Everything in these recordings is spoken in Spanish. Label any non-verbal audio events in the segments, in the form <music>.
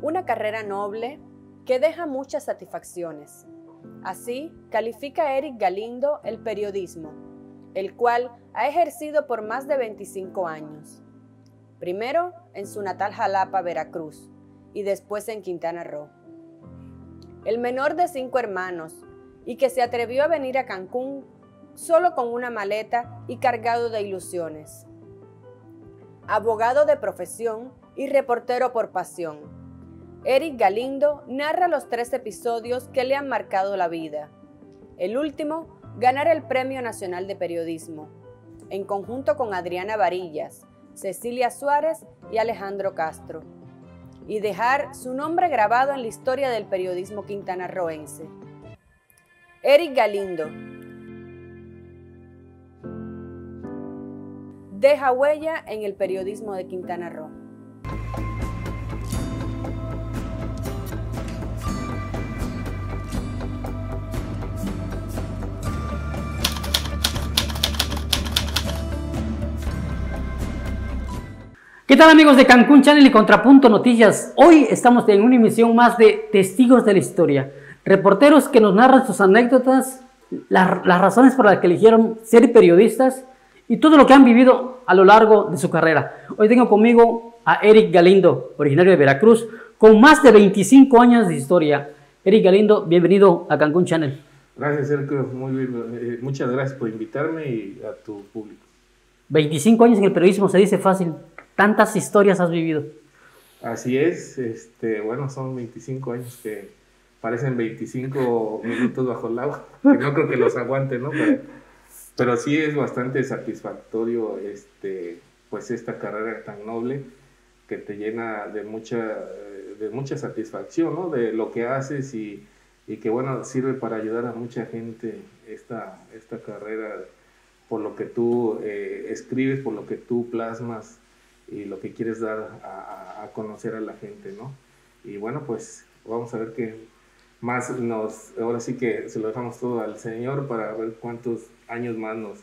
Una carrera noble que deja muchas satisfacciones. Así califica Eric Galindo el periodismo, el cual ha ejercido por más de 25 años. Primero en su natal Jalapa, Veracruz, y después en Quintana Roo. El menor de cinco hermanos, y que se atrevió a venir a Cancún solo con una maleta y cargado de ilusiones. Abogado de profesión y reportero por pasión. Eric Galindo narra los tres episodios que le han marcado la vida. El último, ganar el Premio Nacional de Periodismo, en conjunto con Adriana Varillas, Cecilia Suárez y Alejandro Castro, y dejar su nombre grabado en la historia del periodismo quintanarroense. Eric Galindo. Deja huella en el periodismo de Quintana Roo. ¿Qué tal amigos de Cancún Channel y Contrapunto Noticias? Hoy estamos en una emisión más de Testigos de la Historia. Reporteros que nos narran sus anécdotas, las, razones por las que eligieron ser periodistas y todo lo que han vivido a lo largo de su carrera. Hoy tengo conmigo a Eric Galindo, originario de Veracruz, con más de 25 años de historia. Eric Galindo, bienvenido a Cancún Channel. Gracias, Sergio. Muy bien. Eh, muchas gracias por invitarme y a tu público. 25 años en el periodismo se dice fácil. Tantas historias has vivido. Así es. Este, bueno, son 25 años que parecen 25 minutos bajo el agua, <laughs> que no creo que los aguante, ¿no? Pero, sí es bastante satisfactorio este, pues esta carrera tan noble que te llena de mucha, de mucha satisfacción, ¿no? De lo que haces y, y que, bueno, sirve para ayudar a mucha gente esta, esta carrera por lo que tú eh, escribes, por lo que tú plasmas y lo que quieres dar a, a, conocer a la gente, ¿no? Y bueno, pues vamos a ver qué, más nos, ahora sí que se lo dejamos todo al Señor para ver cuántos años más nos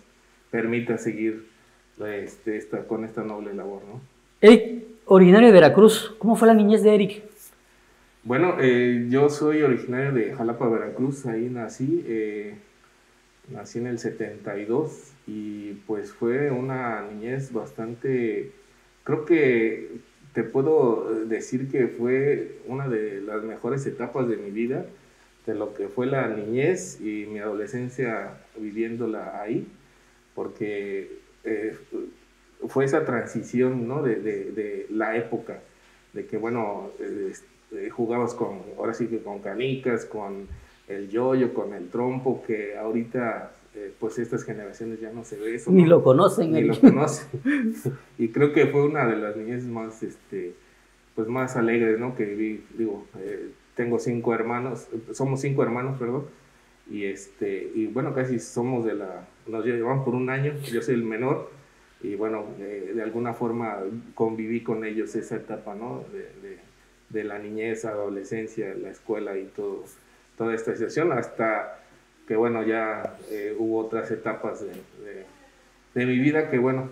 permita seguir este, esta, con esta noble labor, ¿no? Eric, originario de Veracruz, ¿cómo fue la niñez de Eric? Bueno, eh, yo soy originario de Jalapa, Veracruz, ahí nací, eh, nací en el 72 y pues fue una niñez bastante, creo que te puedo eh, decir que fue una de las mejores etapas de mi vida, de lo que fue la niñez y mi adolescencia viviéndola ahí, porque eh, fue esa transición ¿no? de, la época, de que, bueno, eh, jugabas con, ahora sí que con canicas, con el yoyo, con el trompo, que ahorita eh, pues estas generaciones ya no se ve eso. Ni lo conocen. Ni lo conocen. <laughs> y creo que fue una de las niñez más, este, pues más alegres, ¿no? Que viví, digo, eh, tengo cinco hermanos, somos cinco hermanos, perdón, y este, y bueno, casi somos de la, nos llevamos por un año, yo soy el menor, y bueno, eh, de alguna forma conviví con ellos esa etapa, ¿no? De, de, la niñez, adolescencia, la escuela y todo, toda esta situación, hasta que bueno, ya eh, hubo otras etapas de, de, mi vida que bueno,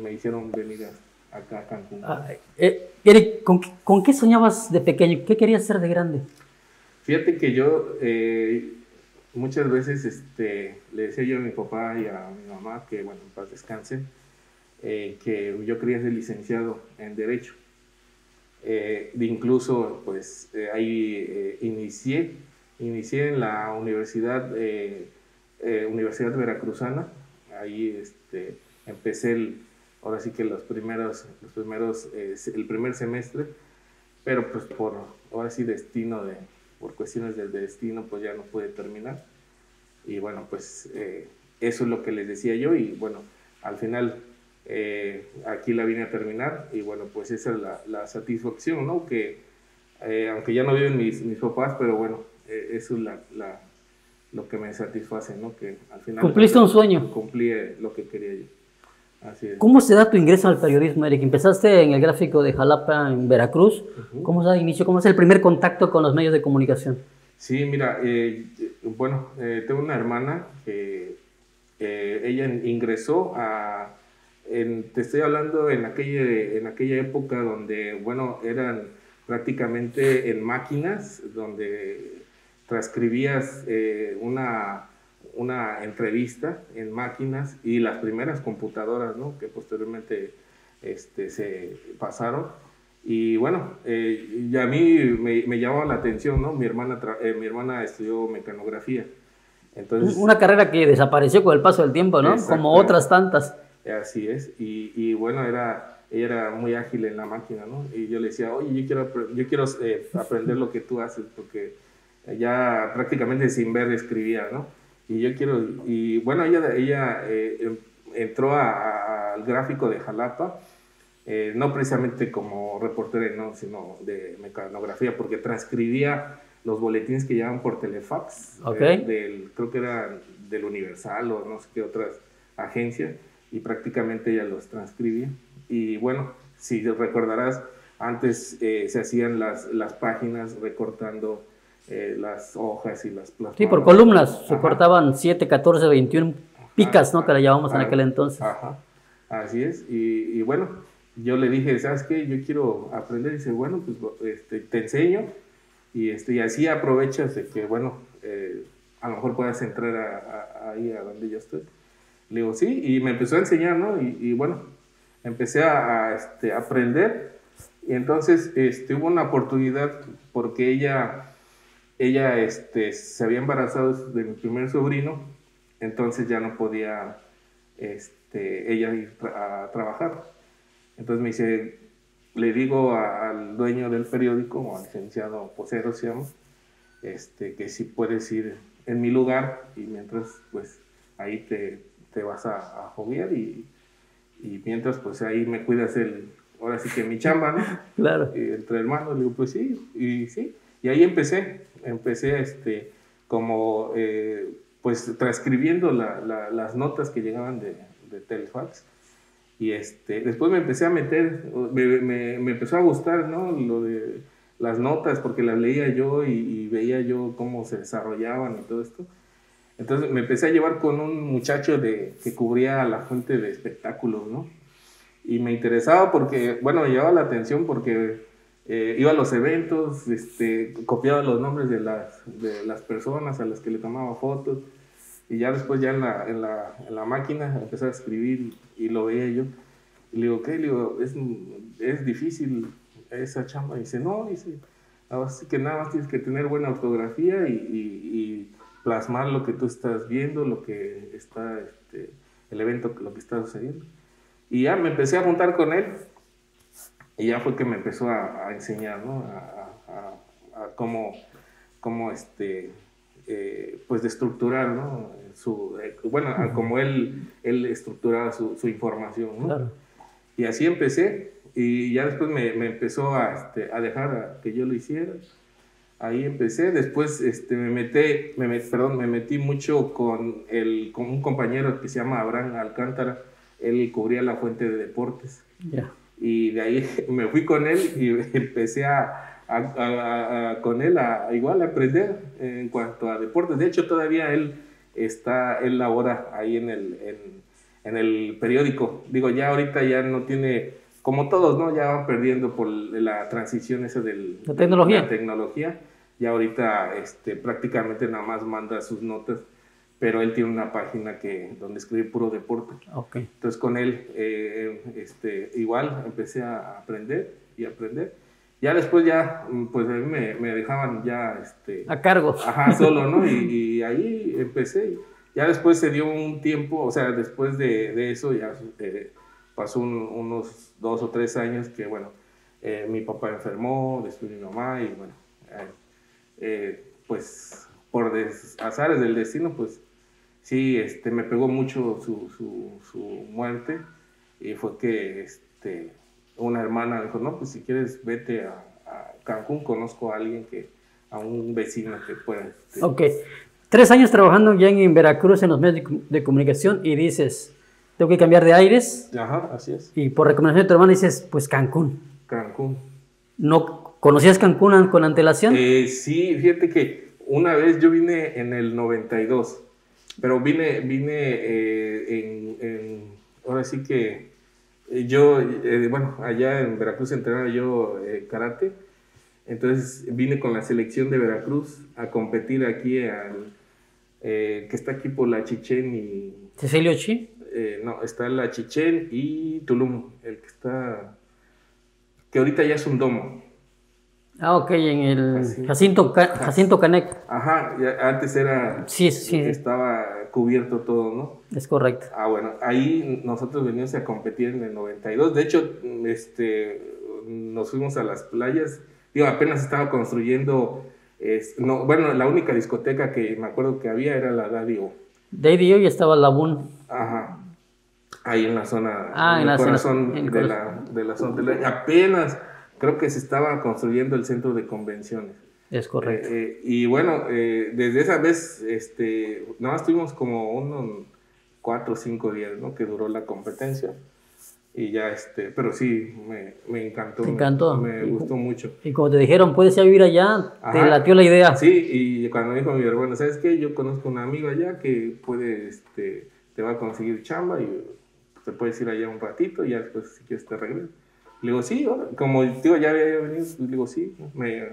me hicieron venir acá a Cancún. Ah, eh, Eric, ¿con, ¿con, qué soñabas de pequeño? ¿Qué querías ser de grande? Fíjate que yo eh, muchas veces este, le decía yo a mi papá y a mi mamá que, bueno, en paz descansen, que yo quería ser licenciado en Derecho. de incluso, pues ahí inicié Inicié en la Universidad, eh, eh, Universidad Veracruzana, ahí este, empecé el, ahora sí que los primeros, los primeros eh, el primer semestre, pero pues por, ahora sí destino de, por cuestiones de, destino, pues ya no pude terminar. Y bueno, pues eso es lo que les decía yo y bueno, al final aquí la vine a terminar y bueno, pues esa es la, la satisfacción, ¿no? Que aunque ya no viven mis, mis papás, pero bueno, eso es la, la, lo que me satisface, ¿no? Que al final... Cumpliste un sueño. Cumplí eh, lo que quería yo. Así es. ¿Cómo se da tu ingreso al periodismo, Eric? Empezaste en el gráfico de Jalapa, en Veracruz. ¿Cómo se da inicio? ¿Cómo es el primer contacto con los medios de comunicación? Sí, mira, eh, bueno, tengo una hermana que ella ingresó a, te estoy hablando en aquella, en aquella época donde, bueno, eran prácticamente en máquinas donde transcribías eh, una, una entrevista en máquinas y las primeras computadoras, ¿no? Que posteriormente este, se pasaron. Y bueno, eh, y a mí me, me llamaba la atención, ¿no? Mi hermana, eh, mi hermana estudió mecanografía. Entonces, Una carrera que desapareció con el paso del tiempo, ¿no? Como otras tantas. Así es. Y, y, bueno, era, ella era muy ágil en la máquina, ¿no? Y yo le decía, oye, yo quiero, yo quiero eh, aprender lo que tú haces, porque ya prácticamente sin ver escribía, ¿no? Y yo quiero, y bueno, ella, ella em, entró al gráfico de Jalapa eh, no precisamente como reportero, no, sino de mecanografía, porque transcribía los boletines que llevaban por telefax, eh, del, creo que era del Universal o no sé qué otras agencias, y prácticamente ella los transcribía. Y bueno, si recordarás, antes eh, se hacían las, las páginas recortando las hojas y las Sí, por columnas, se cortaban 7, 14, 21 picas, ¿no? Que la llamamos en aquel entonces. Ajá, así es, y, y bueno, yo le dije, ¿sabes qué? Yo quiero aprender. Y dice, bueno, pues este, te enseño. Y, este, y así aprovechas de que, bueno, eh, a lo mejor puedas entrar ahí a donde yo estoy. Le digo, sí, y me empezó a enseñar, ¿no? Y, bueno, empecé a, este, aprender. Y entonces este, hubo una oportunidad porque ella, ella este, se había embarazado de mi primer sobrino, entonces ya no podía este, ella ir a trabajar. Entonces me dice, le digo al dueño del periódico, o al licenciado Posero se llama, este, que si puedes ir en mi lugar y mientras pues ahí te, te vas a, a joviar y, y, mientras pues ahí me cuidas el, ahora sí que mi chamba, ¿no? <laughs> Claro. Y entre hermanos, le digo, pues sí, y sí. Y ahí empecé, empecé este, como eh, pues transcribiendo la, la, las notas que llegaban de, de Telefax y este, después me empecé a meter, me, me, empezó a gustar, ¿no? Lo de las notas, porque las leía yo y, veía yo cómo se desarrollaban y todo esto. Entonces me empecé a llevar con un muchacho de, que cubría la fuente de espectáculos, ¿no? Y me interesaba porque, bueno, me llevaba la atención porque eh, iba a los eventos, este, copiaba los nombres de las, de las personas a las que le tomaba fotos y ya después, ya en la, en la, en la máquina, empecé a escribir y, lo veía yo. Y le digo, ¿qué? Le digo, es, es difícil esa chamba. Y dice, no, dice, así que nada más tienes que tener buena ortografía y, y, plasmar lo que tú estás viendo, lo que está, este, el evento, lo que está sucediendo. Y ya me empecé a juntar con él y ya fue que me empezó a, a enseñar, ¿no? A, a, a cómo, cómo este, eh, pues de estructurar, ¿no? Su, eh, bueno, como él, él estructuraba su, su información, ¿no? Y así empecé y ya después me, me empezó a, este, a dejar que yo lo hiciera. Ahí empecé, después este, me, metí, me, perdón, me metí mucho con, el, con un compañero que se llama Abraham Alcántara, él cubría la fuente de deportes. Y de ahí <laughs> me fui con él y <laughs> empecé a, con él a, igual a aprender en cuanto a deportes. De hecho, todavía él está, él labora ahí en el, en, el periódico. Digo, ya ahorita ya no tiene, como todos, ¿no? Ya van perdiendo por la transición esa de la tecnología. La tecnología. Ya ahorita este, prácticamente nada más manda sus notas, pero él tiene una página que, donde escribe puro deporte. Okay. Entonces con él, eh, este, igual empecé a aprender y aprender ya después ya, mm, pues a mí me, me dejaban ya, este... A cargo. Ajá, solo, ¿no? Y, ahí empecé. Ya después se dio un tiempo, o sea, después de, de eso ya eh, pasó unos dos o tres años que, bueno, eh, mi papá enfermó, después mi mamá y, bueno, eh, pues por azares del destino, pues sí, este, me pegó mucho su, su, su muerte y fue que, este, una hermana dijo, no, pues si quieres vete a, Cancún, conozco a alguien que, a un vecino que pueda. Este". Ok, tres años trabajando ya en Veracruz en los medios de, comunicación y dices, tengo que cambiar de aires. Ajá, así es. Y por recomendación de tu hermana dices, pues Cancún. Cancún. ¿No conocías Cancún con antelación? Eh, sí, fíjate que una vez yo vine en el 92, pero vine, vine eh, en, ahora sí que yo, eh, bueno, allá en Veracruz entrenaba yo eh, karate Entonces vine con la selección de Veracruz a competir aquí al, eh, que está aquí por la Chichen y... ¿Cecilio Chi? Eh, no, está la Chichen y Tulum, el que está... que ahorita ya es un domo. Ah, ok, en el Jacinto, Jacinto Canec. Ajá, antes era... Sí, sí. Estaba cubierto todo, ¿no? Es correcto. Ah, bueno, ahí nosotros venimos a competir en el 92. De hecho, este, nos fuimos a las playas. Digo, apenas estaba construyendo... Es, no, bueno, la única discoteca que me acuerdo que había era la Daddy O. Daddy O y estaba la Boon. Ajá. Ahí en la zona, ah, en, el la corazón de, la, de la zona. De la, apenas creo que se estaba construyendo el centro de convenciones. Es correcto. Eh, eh, y bueno, eh, desde esa vez, este, nada más tuvimos como unos cuatro o cinco días, ¿no? Que duró la competencia. Y ya, este, pero sí, me, me encantó. Me encantó. Me, gustó mucho. Y como te dijeron, puedes ir a vivir allá, te latió la idea. Sí, y cuando me dijo mi hermano, ¿sabes qué? Yo conozco un amigo allá que puede, este, te va a conseguir chamba y te puedes ir allá un ratito y ya después si quieres te regresas. Le digo, sí, como digo, ya había venido, le digo, sí, me,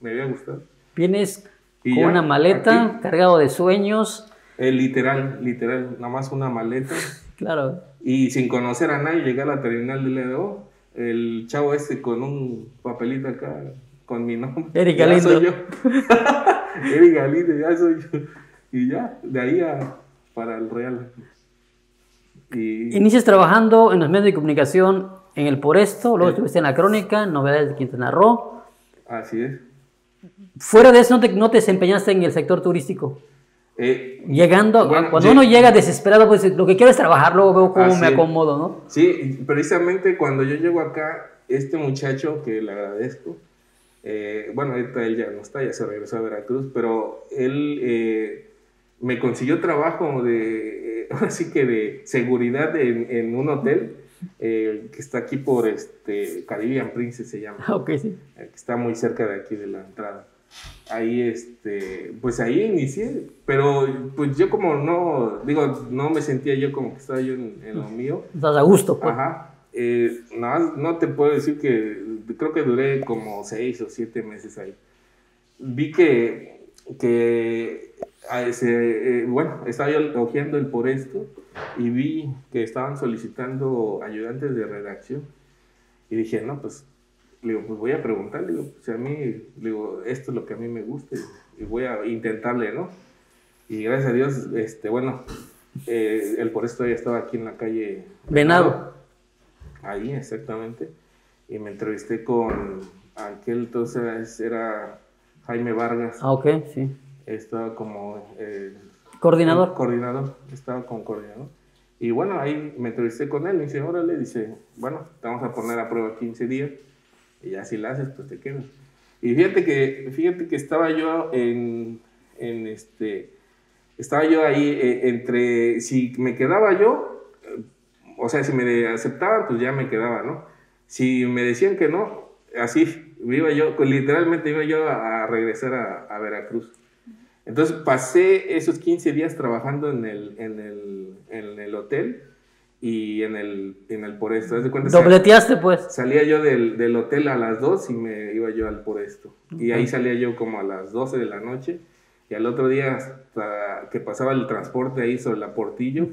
me había gustado. Vienes con una maleta, cargado de sueños. Eh, literal, literal, nada más una maleta. <laughs> claro. Y sin conocer a nadie, llegué a la terminal de Ledo, el chavo este con un papelito acá, con mi nombre. <laughs> Eric Galindo. soy yo. <laughs> Eric Galindo, ya soy yo. Y ya, de ahí a, para el Real. Y... Inicias trabajando en los medios de comunicación en el Por Esto, luego estuviste en la Crónica, Novedades de Quintana Roo. Así es. Fuera de eso, ¿no te, no te desempeñaste en el sector turístico? Eh, Llegando, cuando uno llega desesperado, pues lo que quiero es trabajar, luego veo cómo me acomodo, ¿no? Sí, precisamente cuando yo llego acá, este muchacho que le agradezco, eh, bueno, ahorita él ya no está, ya se regresó a Veracruz, pero él eh, me consiguió trabajo de, <laughs> así que de seguridad en, en un hotel eh, que está aquí por este Caribbean Princess se llama. Ok, sí. Eh, que está muy cerca de aquí de la entrada. Ahí, este, pues ahí inicié, pero pues yo como no, digo, no me sentía yo como que estaba yo en, lo mío. Estás a gusto. Pues. Ajá. Eh, no, no te puedo decir que, creo que duré como seis o siete meses ahí. Vi que, que ese, bueno, estaba yo hojeando el por esto y vi que estaban solicitando ayudantes de redacción. Y dije, no, pues, le digo, pues voy a preguntarle, digo, pues a mí, le digo, esto es lo que a mí me gusta y voy a intentarle, ¿no? Y gracias a Dios, este, bueno, eh, el por esto ya estaba aquí en la calle. Venado. Ahí, exactamente. Y me entrevisté con aquel entonces era Jaime Vargas. Ah, ok, sí. Estaba como eh, Coordinador. Coordinador, estaba como coordinador. Y bueno, ahí me entrevisté con él, y dice, órale, dice, bueno, te vamos a poner a prueba 15 días, y ya si la haces, pues te quedas. Y fíjate que, fíjate que estaba yo en, en este, estaba yo ahí eh, entre, si me quedaba yo, o sea, si me aceptaban, pues ya me quedaba, ¿no? Si me decían que no, así, iba yo, literalmente iba yo a, regresar a, a Veracruz. Entonces pasé esos 15 días trabajando en el, en el, en el hotel y en el, en el por esto. De cuenta, ¿Dobleteaste pues? Salía yo del, del, hotel a las 2 y me iba yo al por esto. Y ahí salía yo como a las 12 de la noche. Y al otro día, hasta que pasaba el transporte ahí sobre la Portillo,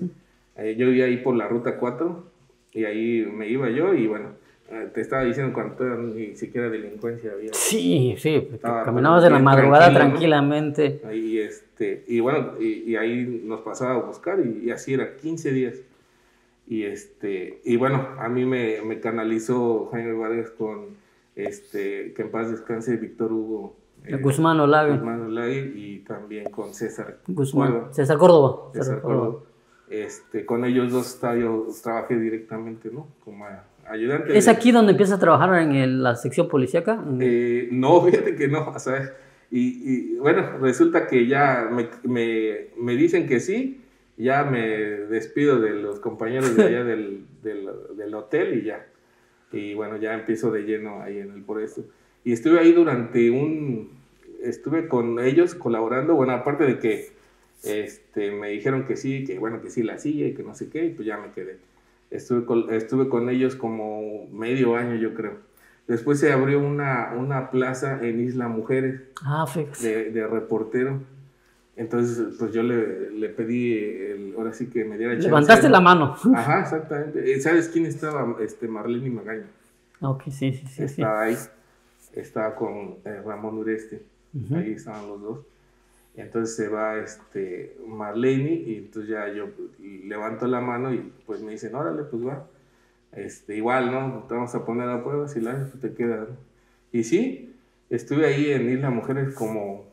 eh, yo iba ahí por la ruta 4 y ahí me iba yo y bueno, te estaba diciendo cuando ni siquiera delincuencia había. Sí, sí, caminabas en la madrugada tranquilamente. Y, este, y bueno, y, ahí nos pasaba a buscar y, así era, 15 días. Y, este, y bueno, a mí me, me canalizó Jaime Vargas con, este, que en paz descanse, Víctor Hugo. Eh, Guzmán Olave. Guzmán Olave y también con César. Guzmán. César Córdoba. César, Córdoba. Este, con ellos dos yo trabajé directamente, ¿no? Como ayudante. ¿Es aquí donde empieza a trabajar en la sección policíaca? Eh, no, <laughs> fíjate que no, sea, y, bueno, resulta que ya me, me, me, dicen que sí, ya me despido de los compañeros de allá <laughs> del, del, del, hotel y ya. Y bueno, ya empiezo de lleno ahí en el por eso. Y estuve ahí durante un, estuve con ellos colaborando, bueno, aparte de que este, me dijeron que sí, que bueno, que sí la silla y que no sé qué, y pues ya me quedé. Estuve con, estuve con ellos como medio año, yo creo. Después se abrió una, una plaza en Isla Mujeres Ah, de, de reportero. Entonces, pues yo le, le pedí, el- ahora sí que me diera chance. Levantaste la mano. Ajá, exactamente. Eh, ¿Sabes quién estaba? Este, Marlene Magaña. Ok, sí, sí, sí. sí. estaba ahí. Estaba con eh, Ramón Uresti. Ujú. Ahí estaban los dos. Y entonces se va este, Marlene y entonces ya yo levanto la mano y pues me dicen, órale, pues va. Este, igual, ¿no? Te vamos a poner a prueba, si la pues te queda. ¿no? Y sí, estuve ahí en Isla Mujeres como,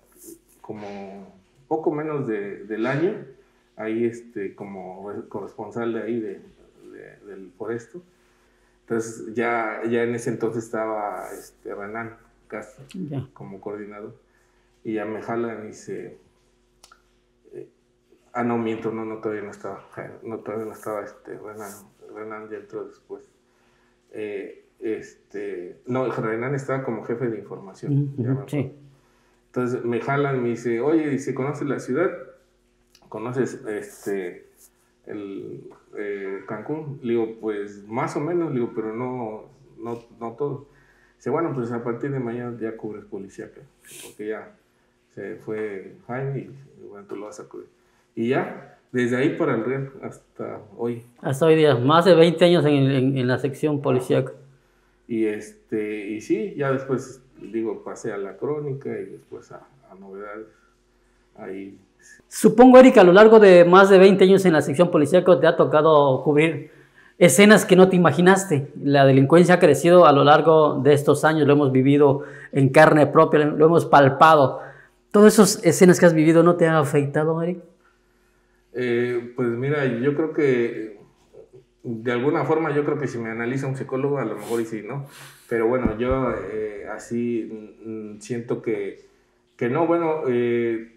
como poco menos de, del año, ahí este, como corresponsal de ahí de, de- del Foresto. Entonces ya, ya en ese entonces estaba este, Renan Castro Ya. como coordinador. Y ya me jalan y dice, eh, ah, no, miento, no, no, todavía no estaba, no, todavía no estaba este, Renan, Renan ya entró después. Eh, este, no, Renan estaba como jefe de información. Me ujú, Sí. entonces me jalan, me dice, oye, dice, ¿conoces la ciudad? ¿Conoces este, el eh, Cancún? Le digo, pues más o menos, le digo, pero no, no, no todo. Dice, bueno, pues a partir de mañana ya cubres policíaca, porque ya se fue Jaime y bueno, tú lo vas a cubrir. Y ya, desde ahí para el Real hasta hoy. Hasta hoy día, más de 20 años en, en- en la sección policíaca. Y, este, y sí, ya después, digo, pasé a la crónica y después a, a novedades. Ahí Supongo, Erika, a lo largo de más de 20 años en la sección policíaca te ha tocado cubrir escenas que no te imaginaste. La delincuencia ha crecido a lo largo de estos años, lo hemos vivido en carne propia, lo hemos palpado. ¿Todas esas escenas que has vivido no te han afectado, Eric? Eh, pues mira, yo creo que de alguna forma yo creo que si me analiza un psicólogo a lo mejor y sí, ¿no? Pero bueno, yo eh, así mm, siento que, que no, bueno, eh,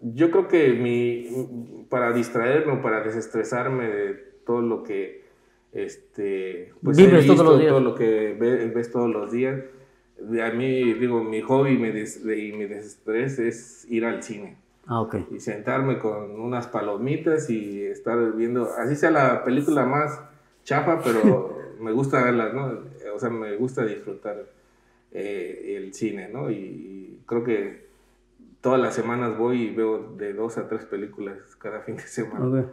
yo creo que mi, para distraerme o para desestresarme de todo lo que este, pues he Vives todos los visto, días. todo lo que ve- ves todos los días, a mí, digo, mi hobby me des- y mi desestrés es ir al cine Ah, ok. y sentarme con unas palomitas y estar viendo, así sea la película más chafa, pero <laughs> me gusta verla, ¿no? O sea, me gusta disfrutar eh, el cine, ¿no? Y, y creo que todas las semanas voy y veo de dos a tres películas cada fin de semana. ok.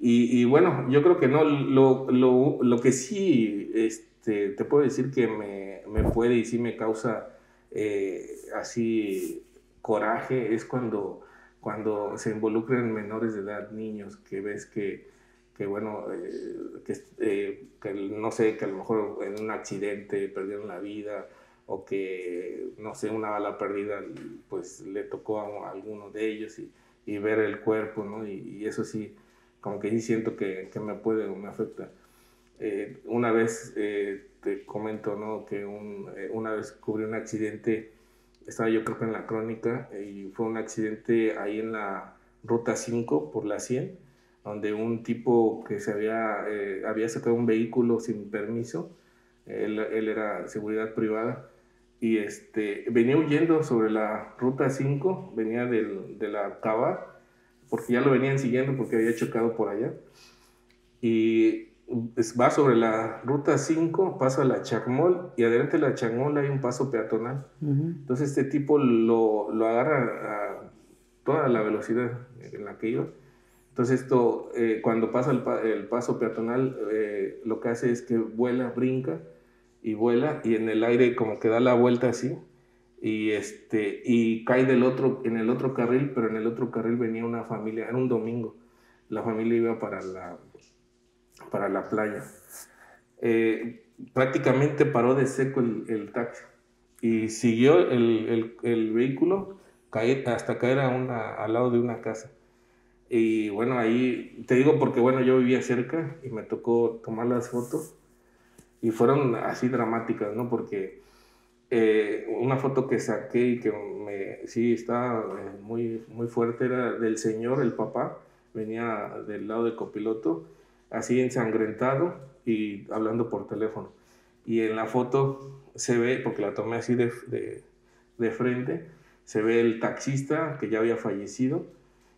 Y, y bueno, yo creo que no, lo, lo, lo que sí este, te puedo decir que me, me puede y sí me causa eh, así coraje es cuando, cuando se involucran menores de edad, niños, que ves que, que bueno, eh, que, eh, que no sé, que a lo mejor en un accidente perdieron la vida o que, no sé, una bala perdida, pues le tocó a alguno de ellos y, y ver el cuerpo, ¿no? Y, eso sí, como que sí siento que, que me puede o me afecta. Una vez te comento, ¿no? Que un, eh, una vez cubrí un accidente, estaba yo creo que en la crónica, y fue un accidente ahí en la ruta 5 por la 100, donde un tipo que se había, eh, había sacado un vehículo sin permiso, él, él era seguridad privada, y este, venía huyendo sobre la ruta 5, venía del, de la Cava, porque ya lo venían siguiendo porque había chocado por allá. Y va sobre la ruta 5, pasa a la Chacmol y adelante de la Chacmol hay un paso peatonal. Ujú. Entonces este tipo lo, lo agarra a toda la velocidad en la que iba. Entonces esto, eh, cuando pasa el, pa- el paso peatonal, eh, lo que hace es que vuela, brinca y vuela y en el aire como que da la vuelta así y este y cae del otro en el otro carril, pero en el otro carril venía una familia, era un domingo. La familia iba para la para la playa. Eh, prácticamente paró de seco el, el taxi y siguió el, el- el vehículo caer, hasta caer a una, al lado de una casa. Y bueno, ahí te digo porque bueno, yo vivía cerca y me tocó tomar las fotos y fueron así dramáticas, ¿no? Porque eh, una foto que saqué y que me, sí estaba eh, muy, muy fuerte era del señor, el papá, venía del lado del copiloto, así ensangrentado y hablando por teléfono. Y en la foto se ve, porque la tomé así de, de, de frente, se ve el taxista que ya había fallecido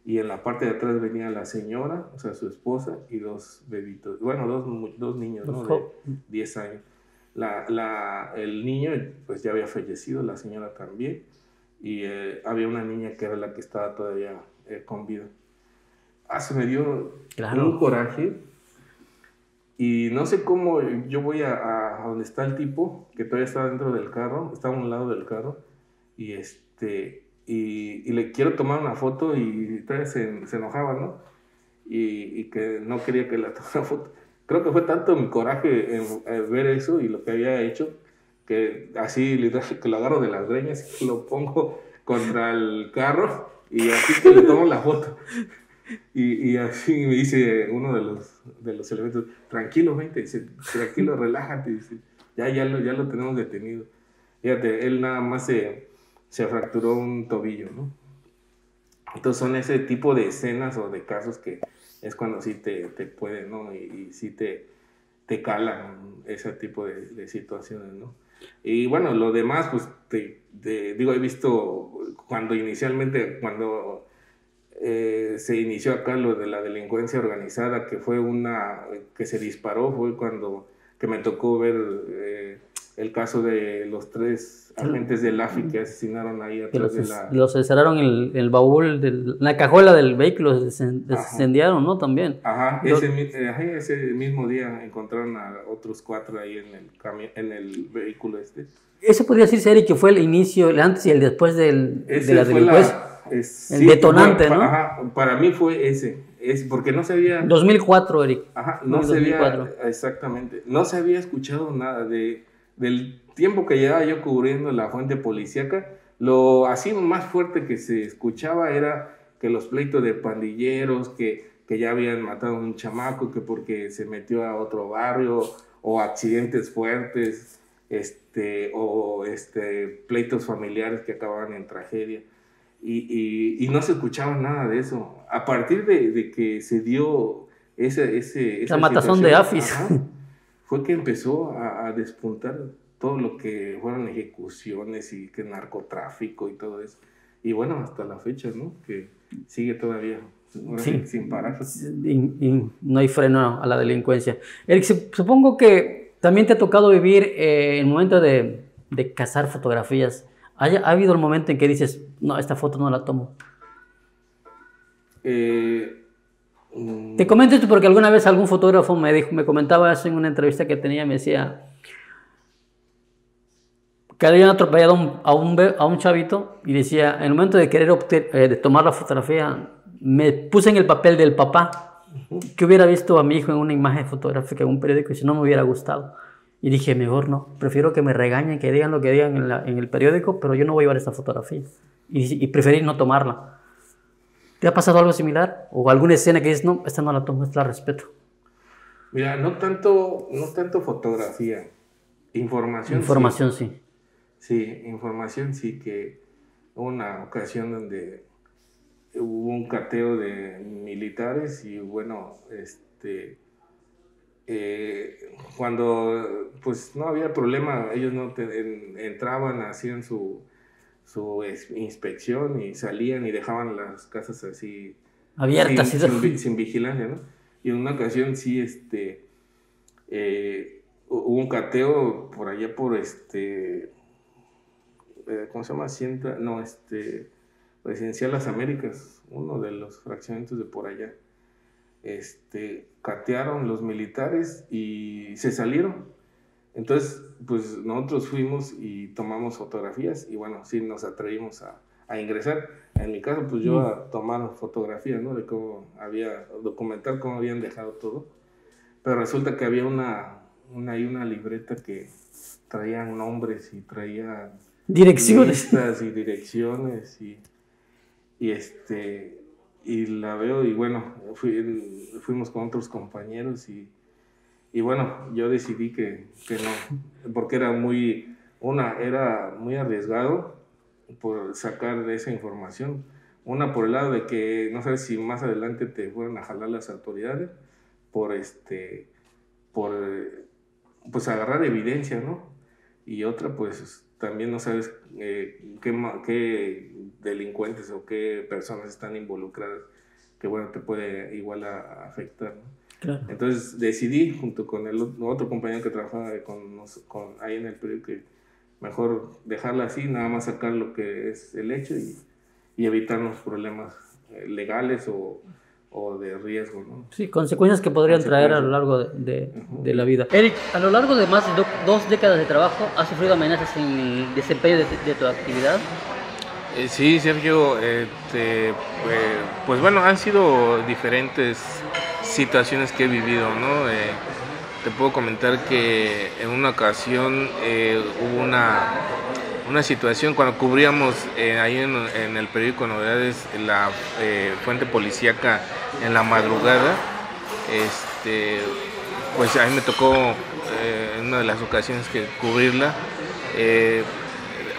y en la parte de atrás venía la señora, o sea, su esposa y dos bebitos, bueno, dos, dos niños, ¿no? De jo- 10 años. La, la, el niño pues ya había fallecido, la señora también, y eh, había una niña que era la que estaba todavía eh, con vida. Ah, se me dio un coraje y no sé cómo yo voy a, a, donde está el tipo, que todavía está dentro del carro, está a un lado del carro, y este y, y le quiero tomar una foto y todavía se, se enojaba, ¿no? Y, y, que no quería que la <laughs> tomara foto. Creo que fue tanto mi coraje en, ver eso y lo que había hecho, que así literal <laughs> que lo agarro de las greñas y <laughs> lo pongo contra el carro y así que le tomo la foto. Y, y, así me dice uno de los, de los elementos, tranquilo, vente, dice, tranquilo, <laughs> relájate, dice, ya, ya, lo, ya lo tenemos detenido. Fíjate, él nada más se, se fracturó un tobillo, ¿no? Entonces son ese tipo de escenas o de casos que es cuando sí te, te puede, ¿no? Y, y, sí te, te calan ese tipo de, de, situaciones, ¿no? Y bueno, lo demás, pues, te, te, digo, he visto cuando inicialmente, cuando eh, se inició acá lo de la delincuencia organizada, que fue una, que se disparó, fue cuando que me tocó ver eh, el caso de los tres agentes del AFI que asesinaron ahí atrás los, de la... Los encerraron en el, el baúl, del, la cajuela del vehículo, se incendiaron, ¿no? También. Ajá ese, eh, ese, mismo día encontraron a otros cuatro ahí en el, en el vehículo este. Eso podría decirse, Eric, que fue el inicio, el antes y el después del, de la delincuencia. Es, el sí, detonante, para, ¿no? Ajá, para mí fue ese, es porque no se había... 2004, Eric. Ajá, no, se había, exactamente, no se había escuchado nada de, del tiempo que llevaba yo cubriendo la fuente policíaca, lo así más fuerte que se escuchaba era que los pleitos de pandilleros, que, que ya habían matado a un chamaco, que porque se metió a otro barrio, o accidentes fuertes, este, o este, pleitos familiares que acababan en tragedia. Y, y, y, no se escuchaba nada de eso. A partir de, de que se dio ese... ese esa La matazón de AFIS. Ajá, fue que empezó a, a, despuntar todo lo que fueron ejecuciones y que narcotráfico y todo eso. Y bueno, hasta la fecha, ¿no? Que sigue todavía sí. sin parar. Y, y, no hay freno a la delincuencia. Eric, supongo que también te ha tocado vivir eh, el momento de, de cazar fotografías. ¿Ha, ¿Ha, habido el momento en que dices, no, esta foto no la tomo? Eh, te comento esto porque alguna vez algún fotógrafo me, dijo, me comentaba eso en una entrevista que tenía, me decía que habían atropellado a un, a un, a un chavito y decía, en el momento de querer obter, eh, de tomar la fotografía, me puse en el papel del papá, que hubiera visto a mi hijo en una imagen fotográfica en un periódico y si no me hubiera gustado. Y dije, mejor no, prefiero que me regañen, que digan lo que digan en, la, en el periódico, pero yo no voy a llevar esta fotografía. Y, y preferí no tomarla. ¿Te ha pasado algo similar? ¿O alguna escena que dices, no, esta no la tomo, esta la respeto? Mira, no tanto, no tanto fotografía, información. Información sí. sí. Sí, información sí que una ocasión donde hubo un cateo de militares y bueno, este, eh, cuando pues no había problema, ellos no te, en, entraban, hacían su su inspección y salían y dejaban las casas así abiertas sin, sin, sin, vigilancia, ¿no? Y en una ocasión sí, este, eh, hubo un cateo por allá por este, eh, ¿cómo se llama? Sienta, no, este, Residencial Las Américas, uno de los fraccionamientos de por allá. Este, catearon los militares y se salieron entonces, pues nosotros fuimos y tomamos fotografías y bueno, sí nos atrevimos a, a ingresar. En mi caso, pues yo a tomar fotografías, ¿no? De cómo había, documentar cómo habían dejado todo. Pero resulta que había una, una, una libreta que traían nombres y traía direcciones y direcciones y, y este y la veo y bueno fui, fuimos con otros compañeros y y bueno, yo decidí que, que no, porque era muy, una, era muy arriesgado por sacar esa información. Una por el lado de que no sabes si más adelante te fueran a jalar las autoridades por este, por pues agarrar evidencia, ¿no? Y otra pues también no sabes eh, qué, qué, delincuentes o qué personas están involucradas que bueno te puede igual a, a afectar, ¿no? Entonces decidí, junto con el otro compañero que trabajaba con, con ahí en el periódico, que mejor dejarla así, nada más sacar lo que es el hecho y, y evitar los problemas eh, legales o, o de riesgo. ¿no? Sí, consecuencias que podrían traer a lo largo de, de, la vida. Eric, a lo largo de más de dos décadas de trabajo, ¿has sufrido amenazas en el desempeño de, tu actividad? Eh, sí, Sergio, este, pues, pues, bueno, han sido diferentes situaciones que he vivido, ¿no? Eh, te puedo comentar que en una ocasión hubo una una situación cuando cubríamos eh, ahí en, el periódico Novedades la eh, fuente policíaca en la madrugada, este, pues a mí me tocó eh, en una de las ocasiones que cubrirla.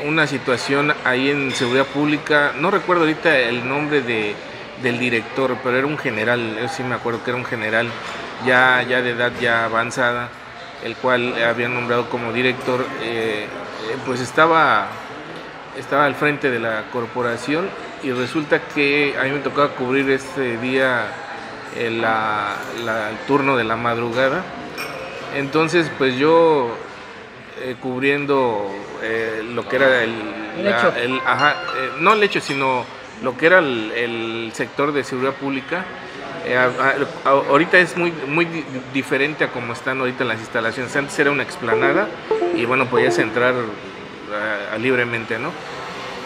una situación ahí en seguridad pública, no recuerdo ahorita el nombre de, del director, pero era un general, yo sí me acuerdo que era un general ya, ya de edad ya avanzada, el cual había nombrado como director pues estaba, estaba al frente de la corporación y resulta que a mí me tocaba cubrir este día el, turno de la madrugada. Entonces, pues yo eh, cubriendo eh, lo que era el, hecho. no el hecho, sino lo que era el, sector de seguridad pública. ahorita es muy, muy diferente a como están ahorita las instalaciones. Antes era una explanada y bueno, podías entrar ah, libremente, ¿no?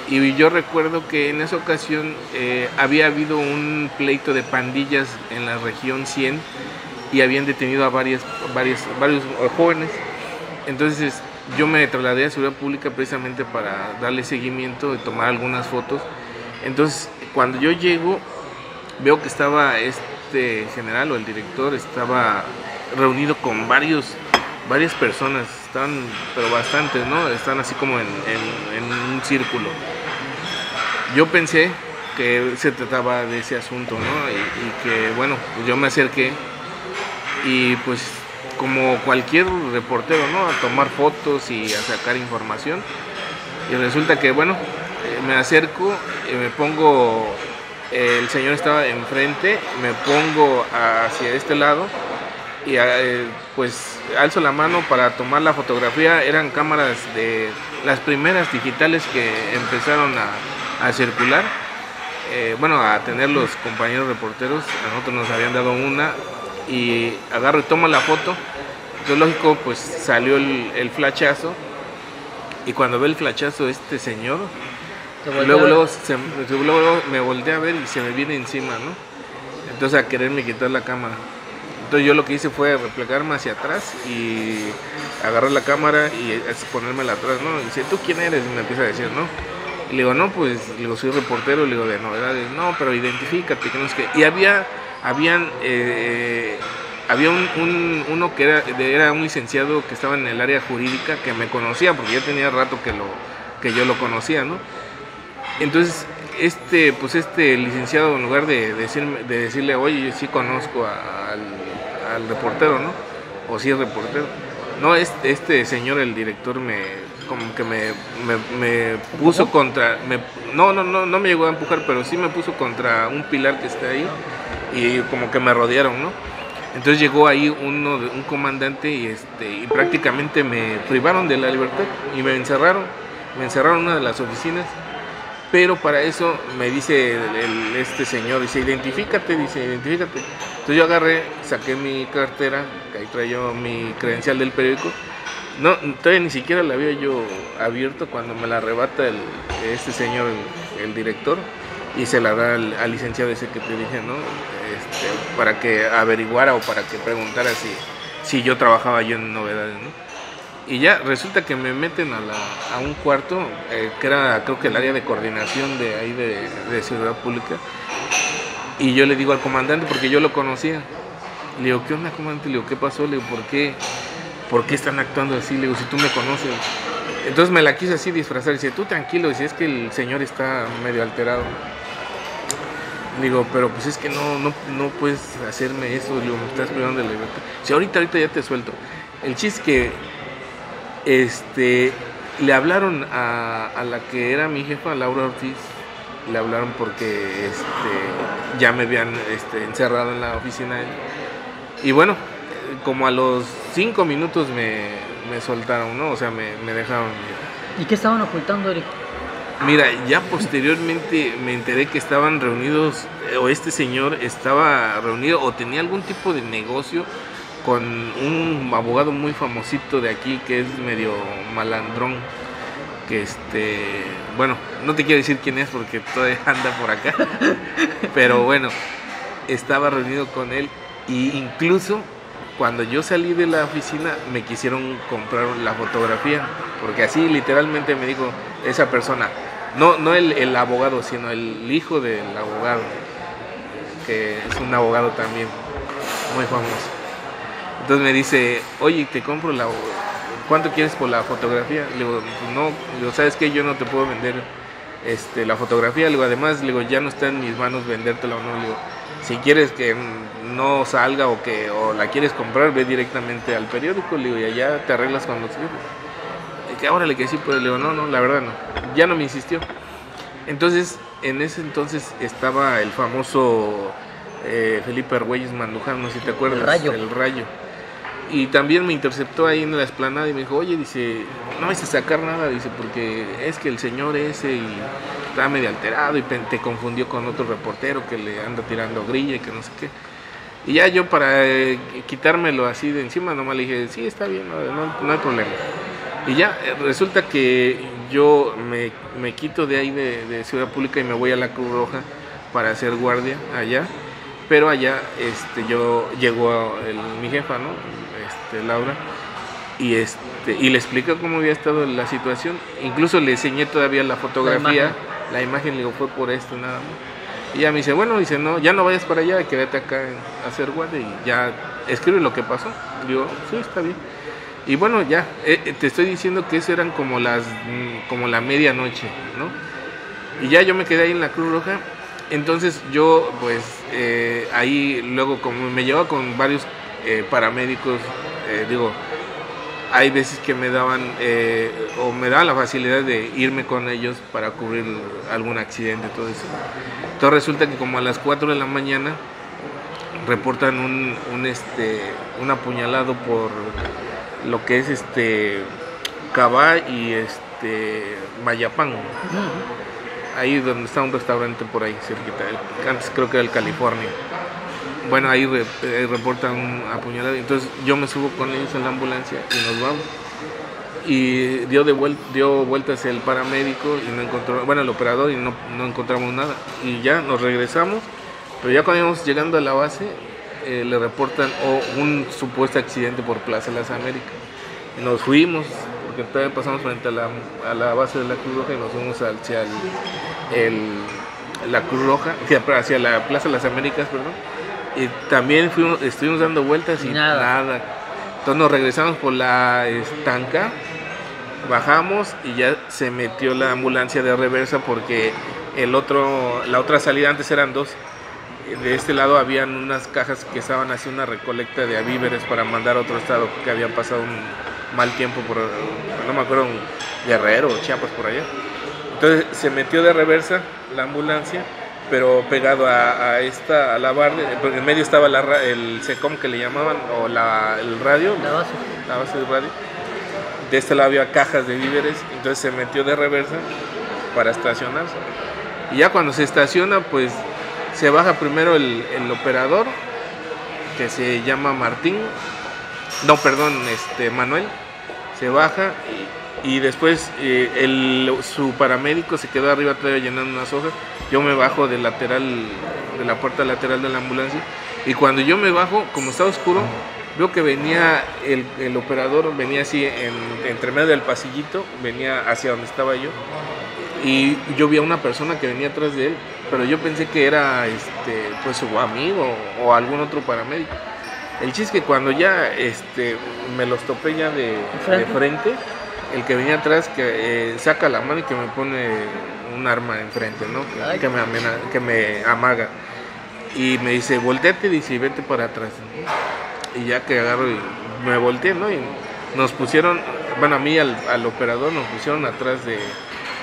Y yo recuerdo que en esa ocasión eh, había habido un pleito de pandillas en la región 100 y habían detenido a varias, varias, varios jóvenes. Entonces yo me trasladé a Seguridad Pública precisamente para darle seguimiento y tomar algunas fotos. Entonces cuando yo llego veo que estaba este general o el director estaba reunido con varios varias personas, están, pero bastantes, ¿no? Están así como en, un círculo. Yo pensé que se trataba de ese asunto, ¿no? Y, que, bueno, pues yo me acerqué y pues como cualquier reportero, ¿no? A tomar fotos y a sacar información. Y resulta que, bueno, eh, me acerco, y me pongo, el señor estaba enfrente, me pongo hacia este lado y eh, pues alzo la mano para tomar la fotografía. Eran cámaras de las primeras digitales que empezaron a, circular. Eh, bueno, a tener los compañeros reporteros, a nosotros nos habían dado una y agarro y tomo la foto. Entonces, lógico, pues salió el, el flachazo y cuando ve el flachazo este señor, luego, luego, luego me volteé a ver y se me viene encima, ¿no? Entonces a quererme quitar la cámara. Entonces yo lo que hice fue replegarme hacia atrás y agarrar la cámara y ponérmela atrás, ¿no? Y dice, ¿tú quién eres? Y me empieza a decir, ¿no? Y le digo, no, pues, le digo, soy reportero, le digo, de novedades. No, pero identifícate, que no es que... Y había, habían, eh, había un, uno que era, era un licenciado que estaba en el área jurídica que me conocía, porque ya tenía rato que, lo, que yo lo conocía, ¿no? Entonces, este, pues este licenciado, en lugar de, decirme, de decirle, oye, yo sí conozco al al reportero, ¿no? O si es reportero. No, este, este señor, el director, me como que me, me, puso contra, me, no, no, no, no me llegó a empujar, pero sí me puso contra un pilar que está ahí y como que me rodearon, ¿no? Entonces llegó ahí uno, un comandante y, este, y prácticamente me privaron de la libertad y me encerraron, me encerraron en una de las oficinas pero para eso me dice este señor, dice, identifícate, dice, identifícate. Entonces yo agarré, saqué mi cartera, que ahí traía mi credencial del periódico. No, todavía ni siquiera la había yo abierto cuando me la arrebata este señor, el, director, y se la da al, licenciado ese que te dije, ¿no? Este, para que averiguara o para que preguntara si, si yo trabajaba yo en novedades, ¿no? Y ya resulta que me meten a, la, a un cuarto, eh, que era creo que el área de coordinación de ahí de, de Ciudad Pública. Y yo le digo al comandante, porque yo lo conocía, le digo, ¿qué onda, comandante? Le digo, ¿qué pasó? Le digo, ¿por qué, ¿por qué están actuando así? Le digo, si tú me conoces. Entonces me la quise así disfrazar. Dice, tú tranquilo, si es que el señor está medio alterado. Le digo, pero pues es que no, no, no puedes hacerme eso. Le digo, me estás privando de la libertad. Si ahorita, ahorita ya te suelto. El chiste que este, le hablaron a, la que era mi jefa, Laura Ortiz, le hablaron porque este, ya me habían este, encerrado en la oficina Y bueno, como a los cinco minutos me, me soltaron, ¿no? O sea, me, me dejaron ir. ¿Y qué estaban ocultando, Eric? Mira, ya posteriormente me enteré que estaban reunidos, eh, o este señor estaba reunido o tenía algún tipo de negocio con un abogado muy famosito de aquí que es medio malandrón. Que este, bueno, no te quiero decir quién es porque todavía <laughs> anda por acá, pero bueno, estaba reunido con él y incluso cuando yo salí de la oficina me quisieron comprar la fotografía, porque así literalmente me dijo esa persona, no, no el, el abogado, sino el hijo del abogado, que es un abogado también muy famoso. Entonces me dice, oye, te compro la... ¿Cuánto quieres por la fotografía? Le digo, no, le digo, ¿sabes qué? Yo no te puedo vender este, la fotografía. Le digo, además, le digo, ya no está en mis manos vendértela o no. Le digo, si quieres que no salga o que o la quieres comprar, ve directamente al periódico. Le digo, y allá te arreglas con los libros. Y que ahora le que sí, pues le digo, no, no, la verdad no. Ya no me insistió. Entonces, en ese entonces estaba el famoso eh, Felipe Argüelles Manduján, no sé si te acuerdas. El Rayo. El Rayo. Y también me interceptó ahí en la esplanada y me dijo, oye, dice, no vais a sacar nada, dice, porque es que el señor ese y está medio alterado y te confundió con otro reportero que le anda tirando grilla y que no sé qué. Y ya yo para eh, quitármelo así de encima, nomás le dije, sí, está bien, no, hay problema. Y ya, eh, resulta que yo me, me quito de ahí de, de Ciudad Pública y me voy a la Cruz Roja para hacer guardia allá. Pero allá este, yo llegó el- mi jefa, ¿no? Este, Laura, y, este, y le explico cómo había estado la situación. Incluso le enseñé todavía la fotografía, la imagen, le digo, fue por esto nada más. Y ella me dice, bueno, dice, no, ya no vayas para allá, quédate acá a hacer guardia y ya escribe lo que pasó. Digo, sí, está bien. Y bueno, ya, eh, eh, te estoy diciendo que eso eran como las, mm, como la medianoche, ¿no? Y ya yo me quedé ahí en la Cruz Roja. Entonces yo, pues, eh, ahí luego como me llevaba con varios eh, paramédicos, eh, digo, hay veces que me daban eh, o me daban la facilidad de irme con ellos para cubrir algún accidente, todo eso. Entonces resulta que como a las 4 de la mañana reportan un, un, este, un apuñalado por lo que es este Cabá y este Mayapán ahí donde está un restaurante por ahí cerquita, antes creo que era el California. Bueno, ahí re- eh, reportan apuñalado, entonces yo me subo con ellos en la ambulancia y nos vamos. Y dio, de vuel- dio vueltas el paramédico y no encontró, bueno, el operador y no, no encontramos nada. Y ya nos regresamos, pero ya cuando íbamos llegando a la base, eh, le reportan oh, un supuesto accidente por Plaza las Américas. Nos fuimos, porque todavía pasamos frente a la, a la base de la Cruz Roja y nos fuimos hacia el, la Cruz Roja, <laughs> hacia, la Plaza las Américas, perdón. Y también fuimos, estuvimos dando vueltas y Nada. nada. Entonces nos regresamos por la estanca, bajamos y ya se metió la ambulancia de reversa porque el otro, la otra salida antes eran dos. De este lado habían unas cajas que estaban haciendo una recolecta de víveres para mandar a otro estado que había pasado un mal tiempo por, no me acuerdo, un Guerrero o Chiapas por allá. Entonces se metió de reversa la ambulancia, pero pegado a, a esta, a la barra, porque en medio estaba la el SECOM que le llamaban, o la, el radio, La base. la base de radio. De este lado había cajas de víveres, entonces se metió de reversa para estacionarse. Y ya cuando se estaciona, pues se baja primero el, el operador, que se llama Martín, no, perdón, este Manuel, se baja y, después eh, el, su paramédico se quedó arriba todavía llenando unas hojas. Yo me bajo del lateral, de la puerta lateral de la ambulancia y cuando yo me bajo, como estaba oscuro, veo que venía el, el operador, venía así en, entre medio del pasillito, venía hacia donde estaba yo y yo vi a una persona que venía atrás de él, pero yo pensé que era este pues su amigo o algún otro paramédico. El chiste es que cuando ya este me los topé ya de, frente? de frente, el que venía atrás que eh, saca la mano y que me pone un arma enfrente, ¿no? Que, me amena- que me amaga. Y me dice, volteate, dice, y vete para atrás. Y ya que agarro y me volteé, ¿no? Y nos pusieron, bueno, a mí al, al operador nos pusieron atrás de,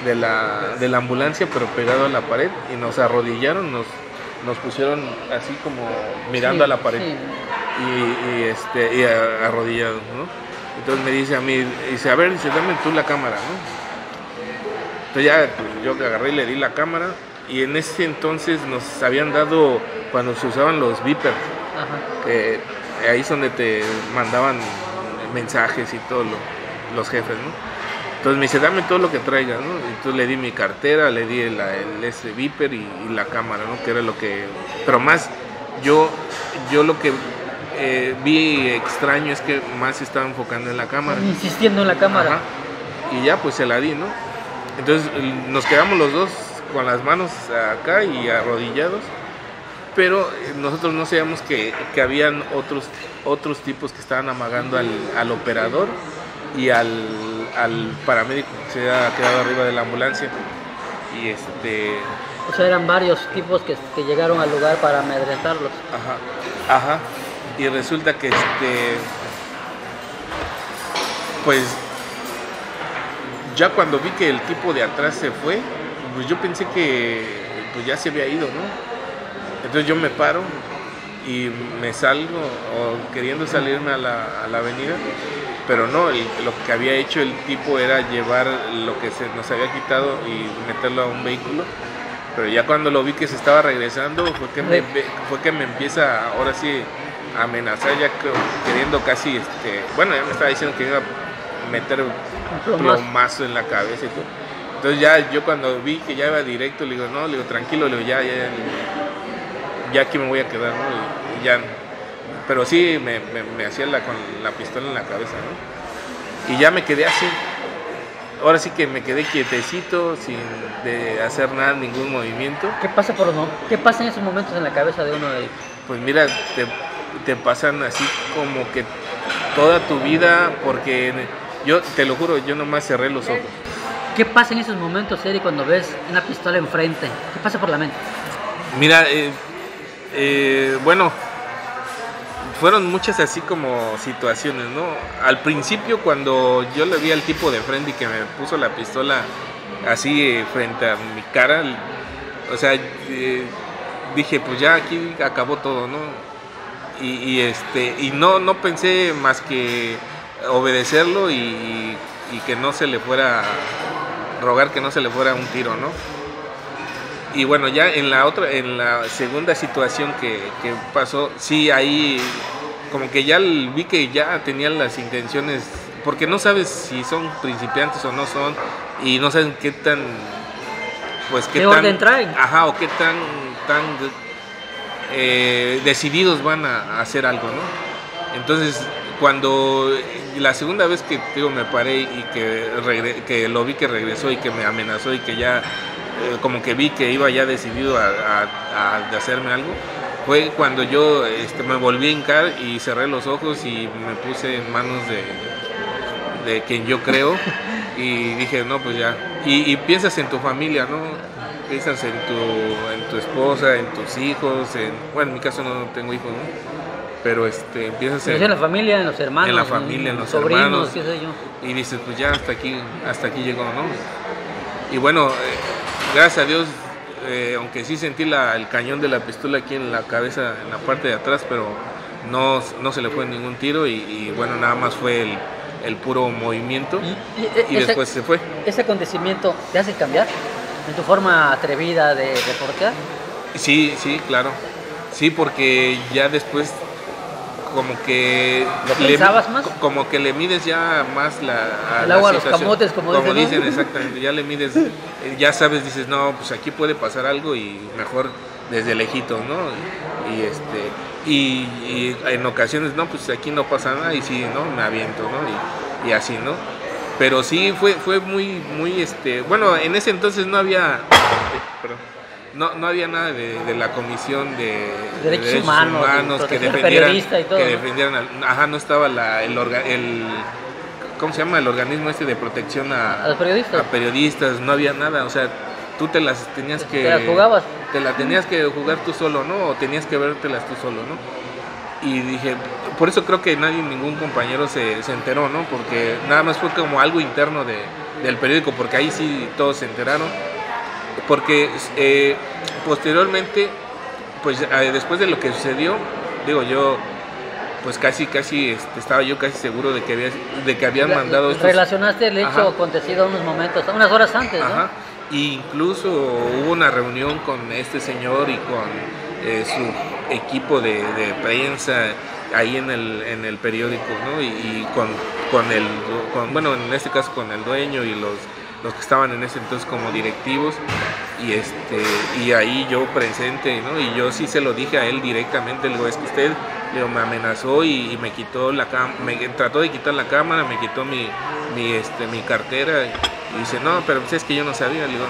de la, de la ambulancia, pero pegado a la pared, y nos arrodillaron, nos, nos pusieron así como mirando Sí, a la pared. sí. Y, este, y arrodillado, ¿no? Entonces me dice a mí, dice, a ver, dice, dame tú la cámara, ¿no? Entonces ya pues, yo agarré y le di la cámara y en ese entonces nos habían dado, cuando se usaban los beepers, que ahí es donde te mandaban mensajes y todo los jefes, ¿no? Entonces me dice, dame todo lo que traigas, ¿no? Entonces le di mi cartera, le di el, ese Viper y, la cámara, ¿no? Que era lo que... Pero más, yo, yo lo que eh, vi extraño es que más se estaba enfocando en la cámara. Insistiendo en la cámara. Y ya pues se la di, ¿no? Entonces nos quedamos los dos con las manos acá y arrodillados, pero eh, nosotros no sabíamos que, que habían otros, otros tipos que estaban amagando al, al operador y al, al paramédico que se ha quedado arriba de la ambulancia. Y este. O sea, eran varios tipos que, que llegaron al lugar para amedrentarlos. Ajá, ajá. Y resulta que este. Pues. Ya cuando vi que el tipo de atrás se fue, pues yo pensé que pues ya se había ido, ¿no? Entonces yo me paro y me salgo o queriendo salirme a la, a la avenida pero no, lo que había hecho el tipo era llevar lo que se nos había quitado y meterlo a un vehículo. Pero ya cuando lo vi que se estaba regresando, fue que me, fue que me empieza ahora sí amenazar, ya queriendo casi, este, bueno, ya me estaba diciendo que iba a meter un plomazo en la cabeza y todo. Entonces ya yo cuando vi que ya iba directo, le digo, no, le digo, tranquilo, le digo, ya, ya, ya aquí me voy a quedar, ¿no? Y ya pero sí me, me, hacía la, con la pistola en la cabeza, ¿no? Y ya me quedé así. Ahora sí que me quedé quietecito, sin de hacer nada, ningún movimiento. ¿Qué pasa por no? ¿Qué pasa en esos momentos en la cabeza de uno de ellos? Pues mira, te, te pasan así como que toda tu vida, porque yo te lo juro, yo nomás cerré los ojos. ¿Qué pasa en esos momentos, Eri, cuando ves una pistola enfrente? ¿Qué pasa por la mente? Mira, eh, eh, bueno, fueron muchas así como situaciones, ¿no? Al principio cuando yo le vi al tipo de frente y que me puso la pistola así eh, frente a mi cara, o sea, dije, pues ya aquí acabó todo, ¿no? Y, este, y no, no pensé más que obedecerlo y, y que no se le fuera, rogar que no se le fuera un tiro, ¿no? y bueno, ya en la otra, en la segunda situación que, pasó, sí, ahí como que ya vi que ya tenían las intenciones, porque no sabes si son principiantes o no son, y no saben qué tan, pues qué, tan, traen? Ajá, o qué tan, tan eh, decididos van a, hacer algo, ¿no? Entonces, cuando la segunda vez que digo, me paré y que, que lo vi que regresó y que me amenazó y que ya eh, como que vi que iba ya decidido a, hacerme algo, fue cuando yo este, me volví a hincar y cerré los ojos y me puse en manos de, de quien yo creo <laughs> y dije, no, pues ya. Y, piensas en tu familia, ¿no? Piensas en tu, en tu esposa, en tus hijos, en, bueno, en mi caso no tengo hijos, ¿no? Pero este, empiezas en, en la familia, en los hermanos, en la familia, en los sobrinos, hermanos, qué sé yo. y dices, pues ya hasta aquí, hasta aquí llegó, ¿no? Y bueno, eh, gracias a Dios, eh, aunque sí sentí el cañón de la pistola aquí en la cabeza, en la parte de atrás, pero no, no se le fue ningún tiro y, bueno, nada más fue el, puro movimiento y, después se fue. ¿Ese acontecimiento te hace cambiar en tu forma atrevida de reportear? Sí, sí, claro. Sí, porque ya después como que le, más? como que le mides ya más la el agua a los camotes como, dicen, <laughs> exactamente ya le mides eh, ya sabes dices no pues aquí puede pasar algo y mejor desde lejitos no y, este y, en ocasiones no pues aquí no pasa nada y sí no me aviento no y, así no pero sí fue fue muy muy este bueno en ese entonces no había no, no había nada de, la comisión de derechos, humanos, que defendieran, que defendieran ajá, no estaba la, el, el, ¿cómo se llama? El organismo este de protección a, los periodistas. a periodistas, no había nada, o sea, tú te las tenías que... Te las jugabas. Te las tenías que jugar tú solo, ¿no? O tenías que vértelas tú solo, ¿no? Y dije, por eso creo que nadie, ningún compañero se, se enteró, ¿no? Porque nada más fue como algo interno de, del periódico, porque ahí sí todos se enteraron porque eh, posteriormente, pues después de lo que sucedió, digo yo, pues casi, casi este, estaba yo casi seguro de que, había, de que habían mandado estos... Relacionaste el hecho acontecido unos momentos, unas horas antes, ¿no? Ajá. incluso hubo una reunión con este señor y con eh, su equipo de, prensa ahí en el, en el periódico, ¿no? Y, con, con el, con, bueno, en este caso con el dueño y los los que estaban en ese entonces como directivos y este y ahí yo presente ¿no? y yo sí se lo dije a él directamente le digo es que usted me amenazó y, me quitó la me trató de quitar la cámara me quitó mi, mi este mi cartera y dice no pero pues es que yo no sabía le digo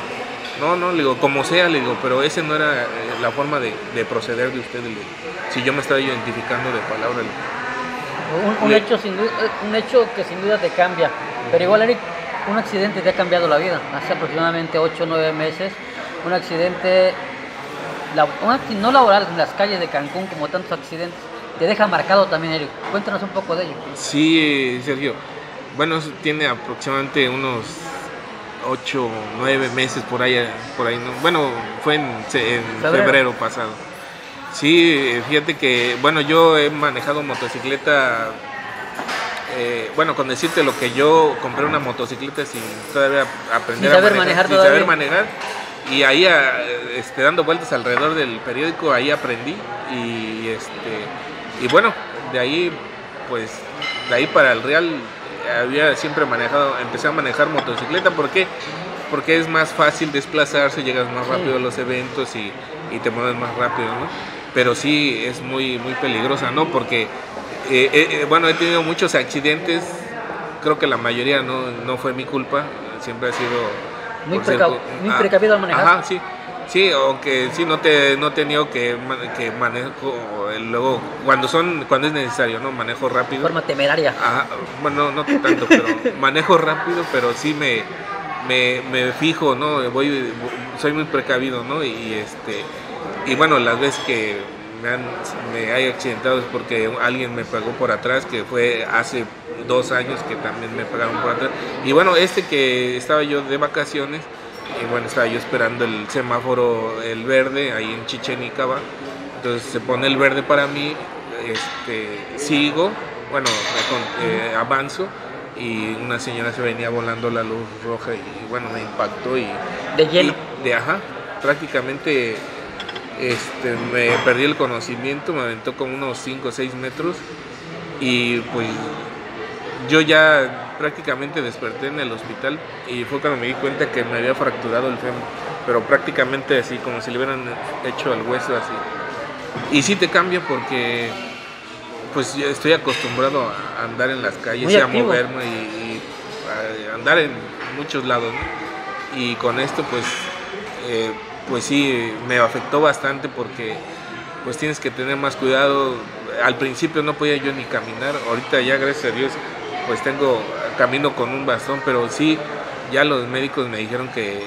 no no le digo como sea le digo pero ese no era eh, la forma de, proceder de usted si yo me estaba identificando de palabra un, hecho sin un hecho que sin duda te cambia pero igual Eric un accidente te ha cambiado la vida. Hace aproximadamente 8 o 9 meses, un accidente, no laboral, en las calles de Cancún, como tantos accidentes, te deja marcado también, Eric. Cuéntanos un poco de ello. Sí, Sergio. Bueno, tiene aproximadamente unos 8 o 9 meses por ahí. Por ahí Bueno, fue en, febrero pasado. Sí, fíjate que, bueno, yo he manejado motocicleta eh, bueno, con decirte lo que yo compré una motocicleta sin todavía aprender a manejar, sin saber manejar y ahí este, dando vueltas alrededor del periódico ahí aprendí y este y bueno de ahí pues de ahí para el Real había siempre manejado empecé a manejar motocicleta ¿por qué? porque es más fácil desplazarse llegas más rápido a los eventos y, y te mueves más rápido ¿no? pero sí es muy muy peligrosa no porque eh, eh, eh, bueno, he tenido muchos accidentes, creo que la mayoría no, no fue mi culpa, siempre ha sido... Muy, ah, precavido al manejar. Ajá, sí. Sí, aunque sí no te no he tenido que, que manejo luego cuando son cuando es necesario, ¿no? Manejo rápido. forma temeraria. Ajá, bueno, no, tanto, pero <laughs> manejo rápido, pero sí me, me, me fijo, ¿no? Voy soy muy precavido, ¿no? Y, este y bueno, las veces que me, han, me hay accidentado es porque alguien me pegó por atrás, que fue hace dos años que también me pegaron por atrás. Y bueno, este que estaba yo de vacaciones, y bueno, estaba yo esperando el semáforo, el verde, ahí en Chichen Itza, entonces se pone el verde para mí, este, sigo, bueno, eh, avanzo y una señora se venía volando la luz roja y bueno, me impactó y... ¿De hielo? de, ajá, prácticamente este, me perdí el conocimiento, me aventó como unos 5 o 6 metros y pues yo ya prácticamente desperté en el hospital y fue cuando me di cuenta que me había fracturado el fémur, pero prácticamente así, como si le hubieran hecho el hueso así. Y sí te cambia porque pues estoy acostumbrado a andar en las calles y a moverme y, a andar en muchos lados. Y con esto pues eh, pues sí, me afectó bastante porque pues tienes que tener más cuidado. Al principio no podía yo ni caminar, ahorita ya gracias a Dios pues tengo camino con un bastón, pero sí, ya los médicos me dijeron que,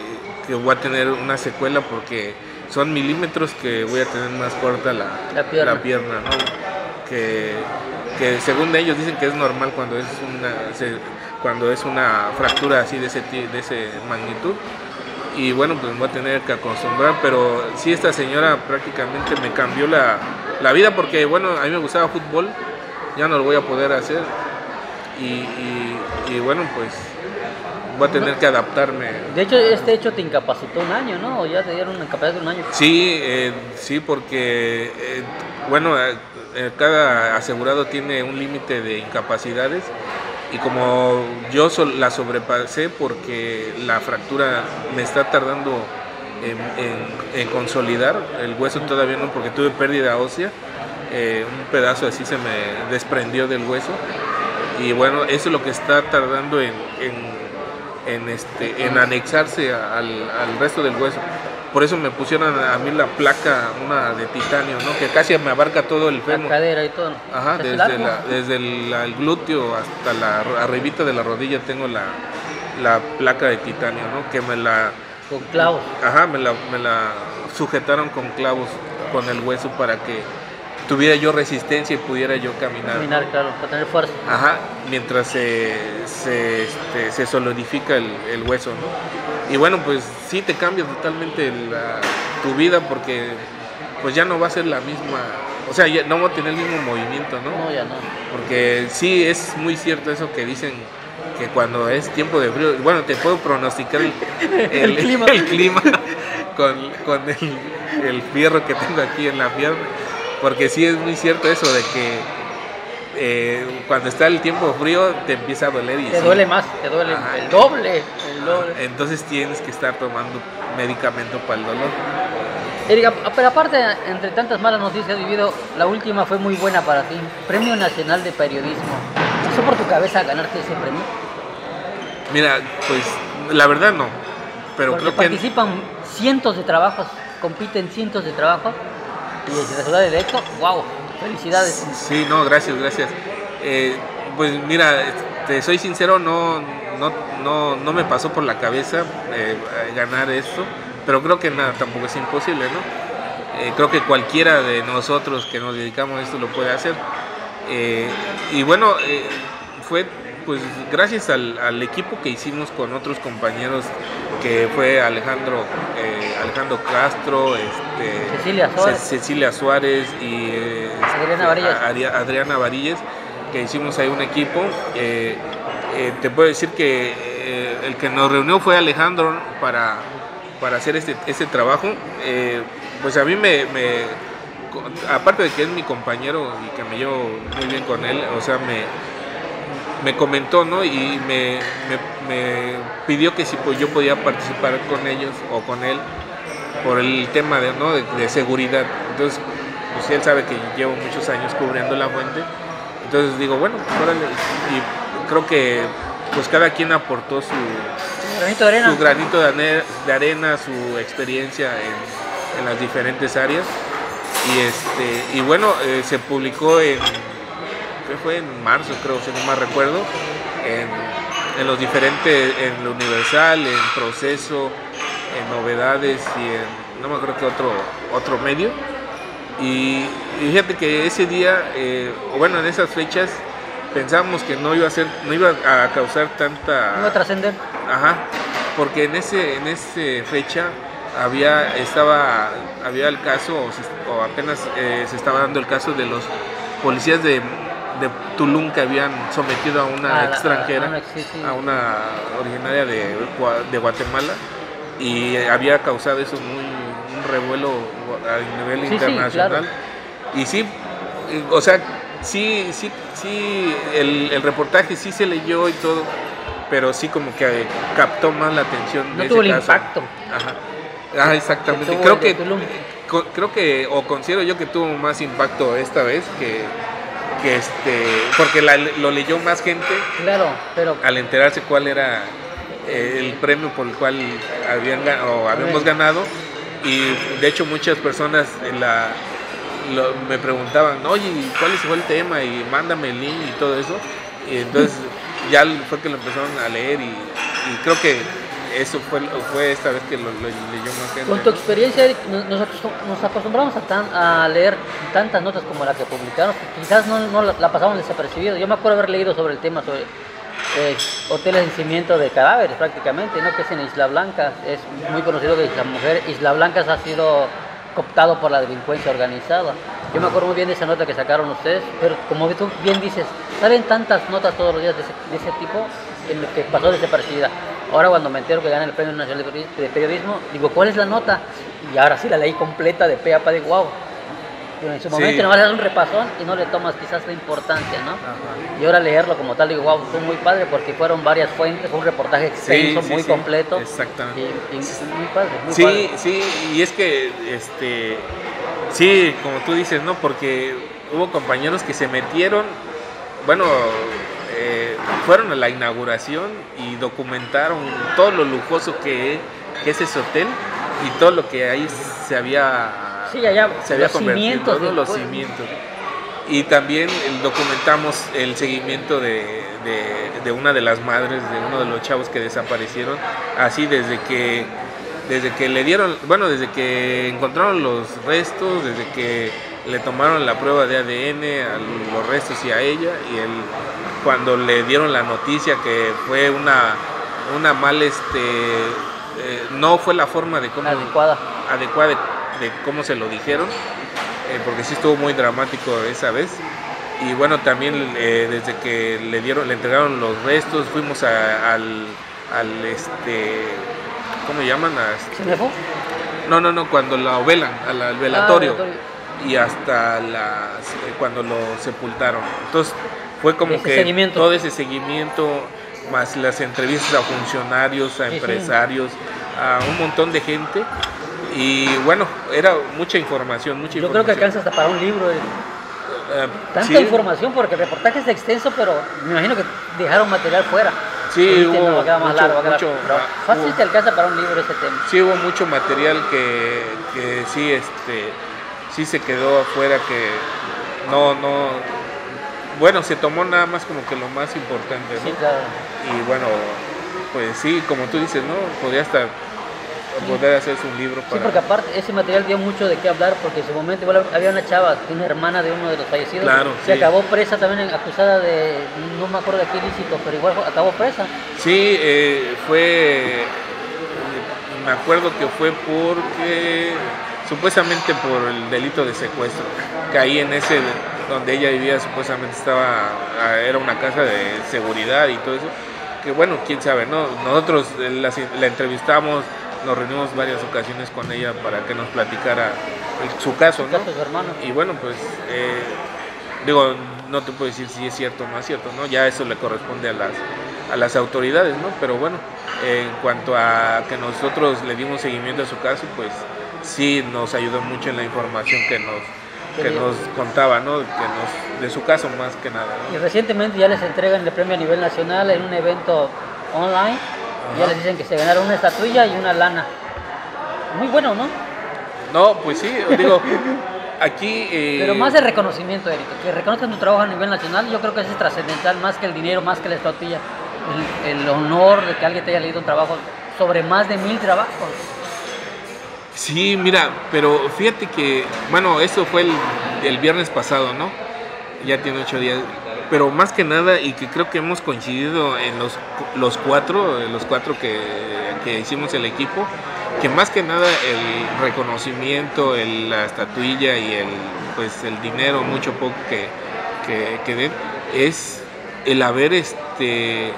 voy a tener una secuela porque son milímetros que voy a tener más corta la, la pierna, que, según ellos dicen que es normal cuando es una, cuando es una fractura así de ese, de ese magnitud. Y bueno, pues me voy a tener que acostumbrar, pero sí esta señora prácticamente me cambió la, la vida porque bueno, a mí me gustaba fútbol, ya no lo voy a poder hacer y, y, bueno, pues voy a tener que adaptarme. De hecho, este hecho te incapacitó un año, ¿no? ¿O ya te dieron una incapacidad de un año? Sí, eh, sí, porque, eh, bueno, eh, cada asegurado tiene un límite de incapacidades y como yo la sobrepasé porque la fractura me está tardando en, consolidar, el hueso todavía no, porque tuve pérdida ósea, eh, un pedazo así se me desprendió del hueso y bueno, eso es lo que está tardando en, en, este, en anexarse al, al resto del hueso. Por eso me pusieron a mí la placa, una de titanio, ¿no? Que casi me abarca todo el fémur. La cadera y todo. Ajá, desde, desde el, glúteo hasta la arribita de la rodilla tengo la, la placa de titanio, ¿no? Que me la... Con clavos. Ajá, me la, me la sujetaron con clavos con el hueso para que tuviera yo resistencia y pudiera yo caminar. Caminar, claro, para tener fuerza. Ajá, mientras se, se, este, se solidifica el, el, hueso, ¿no? Y bueno, pues sí te cambia totalmente tu vida porque pues ya no va a ser la misma o sea, ya no va a tener el mismo movimiento, ¿no? No, ya no. Porque sí es muy cierto eso que dicen que cuando es tiempo de frío, bueno, te puedo pronosticar el, <laughs> el- clima. el clima <laughs> con, con el, el fierro que tengo aquí en la pierna, porque sí es muy cierto eso de que eh, cuando está el tiempo frío te empieza a doler y Te sí. duele más, te duele Ajá. el doble, el doble. Entonces tienes que estar tomando medicamento para el dolor. Erika, pero aparte, entre tantas malas noticias vivido, la última fue muy buena para ti. Premio Nacional de Periodismo. ¿Pasó por tu cabeza ganarte ese premio? Mira, pues la verdad no, pero Porque creo que participan cientos de trabajos, compiten cientos de trabajos y resultado de esto, wow, felicidades. Sí, no, gracias, gracias. Eh, pues mira, te soy sincero, no, no, no, no me pasó por la cabeza eh, ganar esto, pero creo que nada, tampoco es imposible, ¿no? Eh, creo que cualquiera de nosotros que nos dedicamos a esto lo puede hacer. Y bueno, fue pues gracias al equipo que hicimos con otros compañeros, que fue Alejandro, eh, Alejandro Castro, este, Cecilia Suárez. Ce- Cecilia Suárez y eh, Adriana Varillas. a- Ari- Adriana Varillas, que hicimos ahí un equipo. Eh, eh, te puedo decir que el que nos reunió fue Alejandro para, para hacer este, este trabajo. Pues a mí me, aparte de que es mi compañero y que me llevo muy bien con él, o sea, me, me comentó, ¿no? Y me, me- me pidió que si pues, yo podía participar con ellos o con él por el tema de, ¿no? de, de seguridad. Entonces, pues él sabe que llevo muchos años cubriendo la fuente. Entonces digo, bueno, órale. Y creo que pues cada quien aportó su, Granito de arena. su granito de, de arena, su experiencia en, en las diferentes áreas. Y este y bueno, eh, se publicó en ¿qué fue? En marzo, creo, si no mal recuerdo, en, en los diferentes, en lo Universal, en Proceso, en Novedades y en, no me acuerdo que otro, otro medio. Y, y fíjate que ese día, eh, o bueno, en esas fechas, pensábamos que no iba a ser, no iba a causar tanta... No va a trascender. Ajá, porque en ese en ese fecha había estaba había el caso o, se- o apenas eh, se estaba dando el caso de los policías de, de Tulum que habían sometido a una A la- extranjera, a una- sí, sí. a una originaria de, de Guatemala y había causado eso muy un revuelo a nivel Sí, internacional. claro. Y sí, eh, o sea, sí, sí, sí, el, el reportaje sí se leyó y todo, pero sí como que captó más la atención No de tuvo ese el caso. impacto. Ajá. Ah, exactamente. Creo que, creo que, o considero yo que tuvo más impacto esta vez que, que este, porque la- lo leyó más gente Claro, pero al enterarse cuál era eh, el premio por el cual habían o habíamos ganado. Y de hecho muchas personas en la lo- me preguntaban oye ¿y ¿cuál fue el tema? y mándame el link y todo eso y entonces <laughs> ya fue que lo empezaron a leer y, y creo que eso fue, fue esta vez que lo, lo leyó más gente con tu experiencia, Eric, nos, nos acostum- nos acostumbramos a, tan- a leer tantas notas como la que publicaron, que quizás no, no la, la pasamos desapercibido. Yo me acuerdo haber leído sobre el tema, sobre eh, hoteles de cimiento de cadáveres prácticamente, ¿no? que es en Isla Blanca. Es muy conocido que la mujer Isla Blanca ha sido cooptado por la delincuencia organizada. Yo me acuerdo muy bien de esa nota que sacaron ustedes, pero como tú bien dices, salen tantas notas todos los días de ese, de ese tipo en que pasó desapercibida. Ahora cuando me entero que gana el Premio Nacional de Periodismo, digo, ¿cuál es la nota? Y ahora sí la leí completa de pe a pa, wow. Pero en su Sí. momento nomás le das un repasón y no le tomas quizás la importancia, ¿no? Ajá. Y ahora leerlo como tal, digo, wow, fue muy padre porque fueron varias fuentes, fue un reportaje extenso, sí, muy sí, completo. exactamente. Y, y muy padre, muy Sí, padre. sí, y es que, este, sí, como tú dices, ¿no? Porque hubo compañeros que se metieron, bueno, fueron a la inauguración y documentaron todo lo lujoso que, que es ese hotel y todo lo que ahí se había, Sí, allá, se había convertido, cimientos ¿no? los cimientos. Y también documentamos el seguimiento de, de- de una de las madres de uno de los chavos que desaparecieron, así desde que desde que le dieron, bueno, desde que encontraron los restos, desde que le tomaron la prueba de ADN a los restos y a ella, y el, cuando le dieron la noticia que fue una, una mal, este, eh, no fue la forma de cómo Adecuada. adecuada de, de cómo se lo dijeron. eh, porque sí estuvo muy dramático esa vez. Y bueno, también eh, desde que le dieron, le entregaron los restos, fuimos al, al este, ¿cómo llaman? A este, no, no, no, cuando la velan, al, ah, velatorio. y hasta las, cuando lo sepultaron. Entonces fue como que todo ese seguimiento, más las entrevistas a funcionarios, a empresarios, a un montón de gente. Y bueno, era mucha información, mucha Yo creo que alcanza hasta para un libro. Eh, tanta información porque el reportaje es extenso, pero me imagino que dejaron material fuera. Sí, hubo más largo, fácil te alcanza para un libro ese tema. Sí, hubo mucho material que, que sí, este, sí se quedó afuera, que no, no, bueno, se tomó nada más como que lo más importante, ¿no? Sí, claro. Y bueno, pues sí, como tú dices, ¿no? Podría hasta poder hacerse un libro para... Sí, porque aparte ese material dio mucho de qué hablar, porque en su momento igual había una chava, una hermana de uno de los fallecidos, claro, se acabó presa también acusada de, no me acuerdo de qué ilícito, pero igual acabó presa. Sí, eh, fue, me acuerdo que fue porque, supuestamente por el delito de secuestro, caí en ese donde ella vivía supuestamente estaba ah, era una casa de seguridad y todo eso que bueno quién sabe no nosotros la, la entrevistamos nos reunimos varias ocasiones con ella para que nos platicara su caso, ¿no? Y bueno, pues eh, digo, no te puedo decir si es cierto o no es cierto, ¿no? Ya eso le corresponde a las, a las autoridades, ¿no? Pero bueno, en cuanto a que nosotros le dimos seguimiento a su caso, pues sí nos ayudó mucho en la información que nos que nos contaba, ¿no? Que nos, de su caso más que nada. Y recientemente ya les entregan el premio a nivel nacional en un evento online ya les dicen que se ganaron una estatuilla y una lana. Muy bueno, ¿no? No, pues sí, digo, aquí... Eh, Pero más de reconocimiento, Eric, que reconozcan tu trabajo a nivel nacional, yo creo que eso es trascendental, más que el dinero, más que la estatuilla. El, honor de que alguien te haya leído un trabajo sobre más de mil trabajos. Sí, mira, pero fíjate que, bueno, eso fue el, viernes pasado, ¿no? Ya tiene ocho días pero más que nada, y que creo que hemos coincidido en los, los cuatro, los cuatro que, que hicimos el equipo, que más que nada el reconocimiento, el, la estatuilla y el, pues, el dinero, mucho poco que, que, den, es el haber este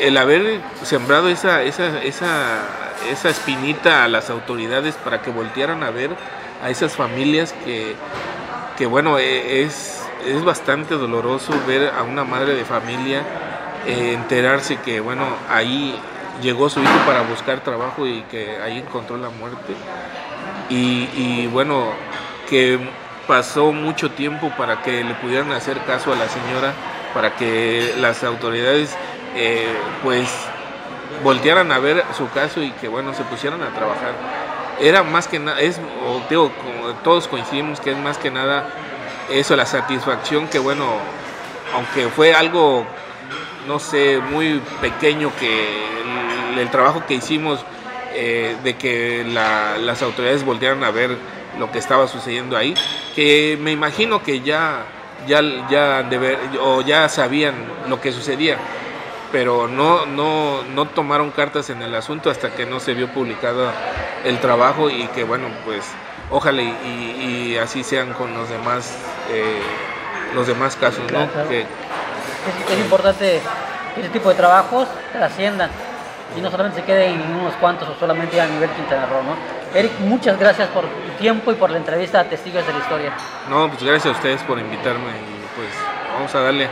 el haber sembrado esa, esa, esa, esa espinita a las autoridades para que voltearan a ver a esas familias que, que bueno, e, es es bastante doloroso ver a una madre de familia eh, enterarse que, bueno, ahí llegó su hijo para buscar trabajo y que ahí encontró la muerte. Y, bueno, que pasó mucho tiempo para que le pudieran hacer caso a la señora, para que las autoridades eh, pues voltearan a ver su caso y que bueno, se pusieran a trabajar. Era más que nada, es, digo, todos coincidimos que es más que nada eso, la satisfacción que bueno, aunque fue algo, no sé, muy pequeño que el, trabajo que hicimos eh, de que las autoridades voltearan a ver lo que estaba sucediendo ahí, que me imagino que ya, ya, ya, o ya sabían lo que sucedía, pero no, no, no tomaron cartas en el asunto hasta que no se vio publicado el trabajo y que bueno, pues ojalá y, así sean con los demás eh, los demás casos, ¿no? Que, es, importante que ese tipo de trabajos trasciendan y no solamente se queden en unos cuantos o solamente a nivel Quintana Roo, ¿no? Eric, muchas gracias por tu tiempo y por la entrevista a Testigos de la Historia. No, pues gracias a ustedes por invitarme y pues vamos a darle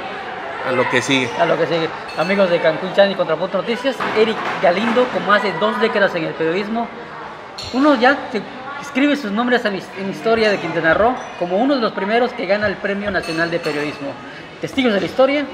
a lo que sigue. A lo que sigue. Amigos de Cancún Chan y Contrapunto Noticias, Eric Galindo, más de dos décadas en el periodismo, uno ya Escribe sus nombres en historia de Quintana Roo como uno de los primeros que gana el Premio Nacional de Periodismo. Testigos de la Historia,